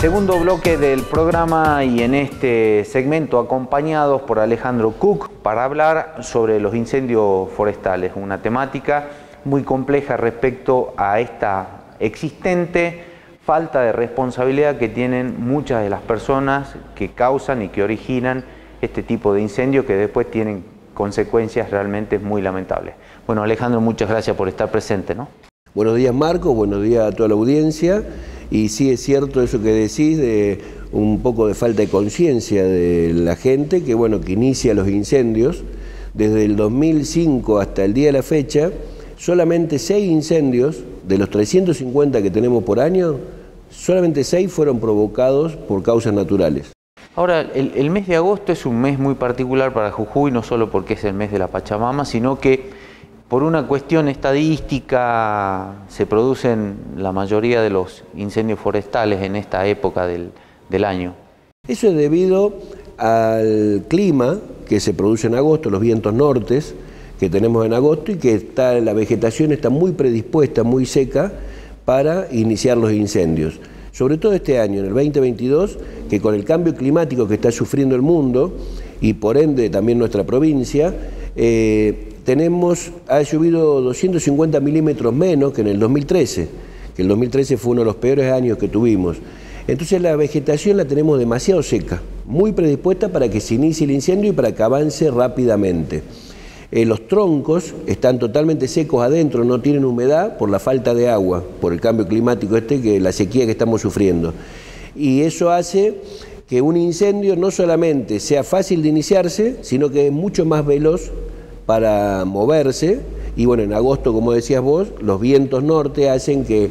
Segundo bloque del programa y en este segmento acompañados por Alejandro Cook para hablar sobre los incendios forestales, una temática muy compleja respecto a esta existente falta de responsabilidad que tienen muchas de las personas que causan y que originan este tipo de incendios que después tienen consecuencias realmente muy lamentables. Bueno, Alejandro, muchas gracias por estar presente. ¿no? Buenos días, Marco, buenos días a toda la audiencia. Y sí es cierto eso que decís de un poco de falta de conciencia de la gente que, bueno, que inicia los incendios. Desde el 2005 hasta el día de la fecha, solamente seis incendios de los 350 que tenemos por año, solamente seis fueron provocados por causas naturales. Ahora, el, mes de agosto es un mes muy particular para Jujuy, no solo porque es el mes de la Pachamama, sino que por una cuestión estadística se producen la mayoría de los incendios forestales en esta época del, año. Eso es debido al clima que se produce en agosto, los vientos nortes que tenemos en agosto y que está, la vegetación está muy predispuesta, muy seca para iniciar los incendios. Sobre todo este año, en el 2022, que con el cambio climático que está sufriendo el mundo y por ende también nuestra provincia, eh, tenemos, ha llovido 250 milímetros menos que en el 2013, que el 2013 fue uno de los peores años que tuvimos. Entonces la vegetación la tenemos demasiado seca, muy predispuesta para que se inicie el incendio y para que avance rápidamente. Eh, los troncos están totalmente secos adentro, no tienen humedad por la falta de agua, por el cambio climático este, que la sequía que estamos sufriendo. Y eso hace que un incendio no solamente sea fácil de iniciarse, sino que es mucho más veloz para moverse y bueno, en agosto, como decías vos, los vientos norte hacen que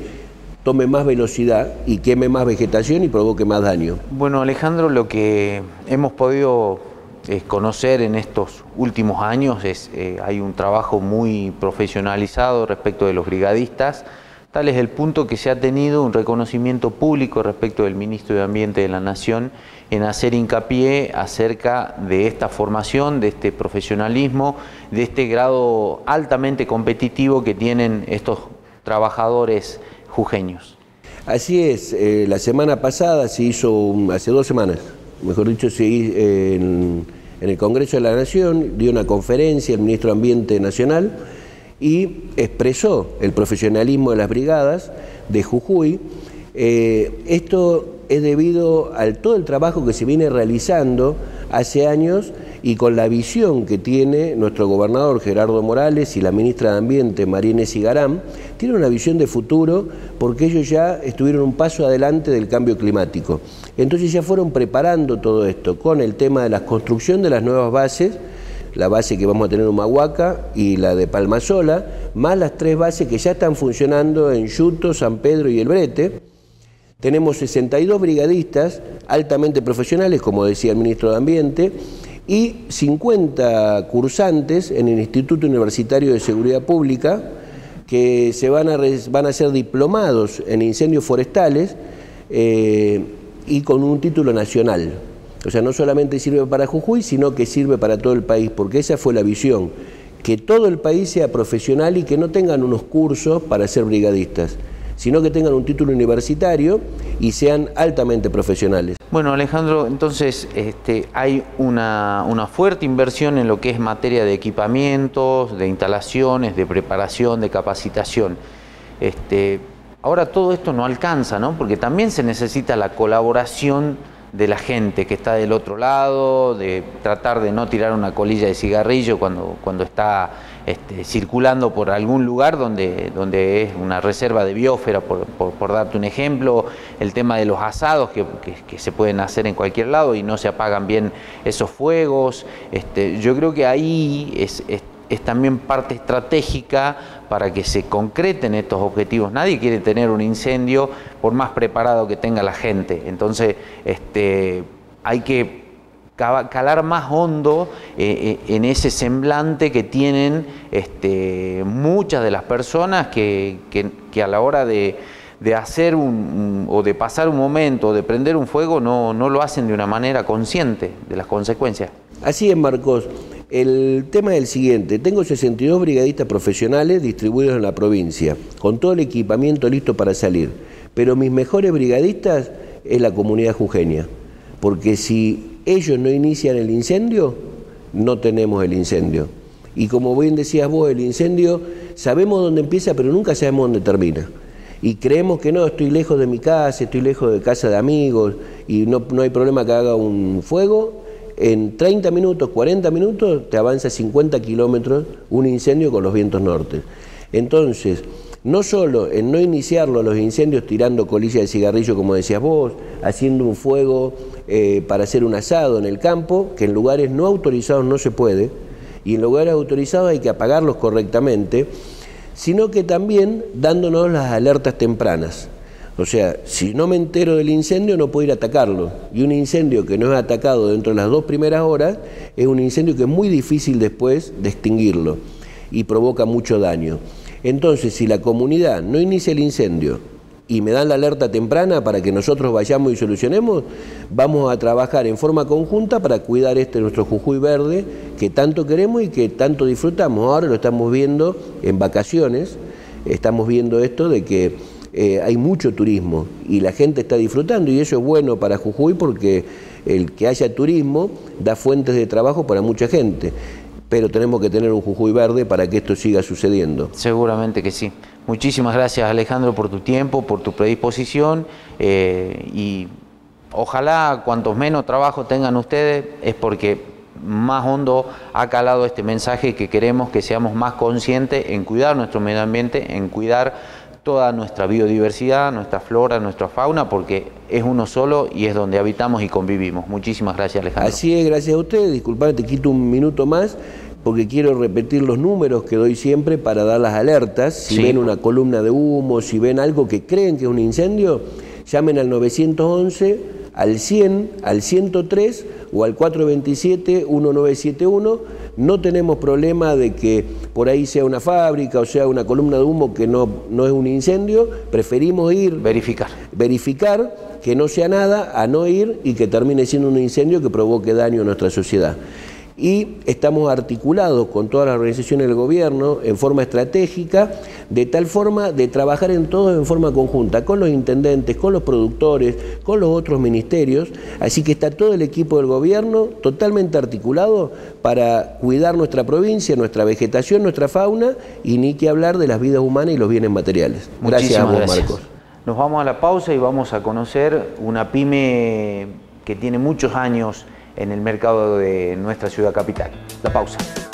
tome más velocidad y queme más vegetación y provoque más daño. Bueno, Alejandro, lo que hemos podido eh, conocer en estos últimos años es eh, hay un trabajo muy profesionalizado respecto de los brigadistas, tal es el punto que se ha tenido un reconocimiento público respecto del ministro de Ambiente de la Nación en hacer hincapié acerca de esta formación, de este profesionalismo, de este grado altamente competitivo que tienen estos trabajadores jujeños. Así es, eh, la semana pasada se hizo, hace dos semanas, mejor dicho, se, eh, en, en el Congreso de la Nación dio una conferencia el ministro de Ambiente Nacional y expresó el profesionalismo de las brigadas de Jujuy. Eh, esto es debido a todo el trabajo que se viene realizando hace años y con la visión que tiene nuestro gobernador Gerardo Morales y la ministra de Ambiente Marina Sigarán, tiene una visión de futuro porque ellos ya estuvieron un paso adelante del cambio climático. Entonces ya fueron preparando todo esto con el tema de la construcción de las nuevas bases, la base que vamos a tener en Humahuaca y la de Palmasola, más las tres bases que ya están funcionando en Yuto, San Pedro y El Brete, tenemos 62 brigadistas altamente profesionales, como decía el ministro de Ambiente, y 50 cursantes en el Instituto Universitario de Seguridad Pública que se van a, van a ser diplomados en incendios forestales eh, y con un título nacional. O sea, no solamente sirve para Jujuy, sino que sirve para todo el país, porque esa fue la visión, que todo el país sea profesional y que no tengan unos cursos para ser brigadistas sino que tengan un título universitario y sean altamente profesionales. Bueno, Alejandro, entonces este, hay una, fuerte inversión en lo que es materia de equipamientos, de instalaciones, de preparación, de capacitación. Este, ahora todo esto no alcanza, ¿no? Porque también se necesita la colaboración de la gente que está del otro lado, de tratar de no tirar una colilla de cigarrillo cuando, cuando está este, circulando por algún lugar donde, donde es una reserva de biosfera, por, darte un ejemplo, el tema de los asados que, se pueden hacer en cualquier lado y no se apagan bien esos fuegos. Este, yo creo que ahí es también parte estratégica para que se concreten estos objetivos. Nadie quiere tener un incendio por más preparado que tenga la gente. Entonces, este, hay que calar más hondo eh, eh, en ese semblante que tienen este, muchas de las personas que, a la hora de, hacer un, o de pasar un momento o de prender un fuego no, no lo hacen de una manera consciente de las consecuencias. Así es, Marcos. El tema es el siguiente, tengo 62 brigadistas profesionales distribuidos en la provincia, con todo el equipamiento listo para salir, pero mis mejores brigadistas es la comunidad jujeña, porque si ellos no inician el incendio, no tenemos el incendio. Y como bien decías vos, el incendio sabemos dónde empieza, pero nunca sabemos dónde termina. Y creemos que no, estoy lejos de mi casa, estoy lejos de casa de amigos y no, no hay problema que haga un fuego. En 30 minutos, 40 minutos, te avanza 50 kilómetros un incendio con los vientos norte. Entonces, no solo en no iniciarlo los incendios tirando colilla de cigarrillo, como decías vos, haciendo un fuego eh, para hacer un asado en el campo, que en lugares no autorizados no se puede, y en lugares autorizados hay que apagarlos correctamente, sino que también dándonos las alertas tempranas. O sea, si no me entero del incendio no puedo ir a atacarlo. Y un incendio que no es atacado dentro de las dos primeras horas es un incendio que es muy difícil después de extinguirlo y provoca mucho daño. Entonces, si la comunidad no inicia el incendio y me dan la alerta temprana para que nosotros vayamos y solucionemos, vamos a trabajar en forma conjunta para cuidar este nuestro Jujuy verde que tanto queremos y que tanto disfrutamos. Ahora lo estamos viendo en vacaciones, estamos viendo esto de que eh, hay mucho turismo y la gente está disfrutando y eso es bueno para Jujuy porque el que haya turismo da fuentes de trabajo para mucha gente pero tenemos que tener un Jujuy verde para que esto siga sucediendo. Seguramente que sí. Muchísimas gracias Alejandro por tu tiempo, por tu predisposición eh, y ojalá cuantos menos trabajo tengan ustedes es porque más hondo ha calado este mensaje que queremos que seamos más conscientes en cuidar nuestro medio ambiente, en cuidar toda nuestra biodiversidad, nuestra flora, nuestra fauna, porque es uno solo y es donde habitamos y convivimos. Muchísimas gracias, Alejandro. Así es, gracias a usted. Disculpame, te quito un minuto más porque quiero repetir los números que doy siempre para dar las alertas. Si ven una columna de humo, si ven algo que creen que es un incendio, llamen al 911, al 100, al 103 o al 427-1971. No tenemos problema de que por ahí sea una fábrica o sea una columna de humo que no, no es un incendio. Preferimos ir... Verificar. Verificar que no sea nada, a no ir y que termine siendo un incendio que provoque daño a nuestra sociedad y estamos articulados con todas las organizaciones del gobierno en forma estratégica, de tal forma de trabajar en todos en forma conjunta, con los intendentes, con los productores, con los otros ministerios, así que está todo el equipo del gobierno totalmente articulado para cuidar nuestra provincia, nuestra vegetación, nuestra fauna y ni que hablar de las vidas humanas y los bienes materiales. gracias a vos, Marcos. Nos vamos a la pausa y vamos a conocer una pyme que tiene muchos años en el mercado de nuestra ciudad capital. La pausa.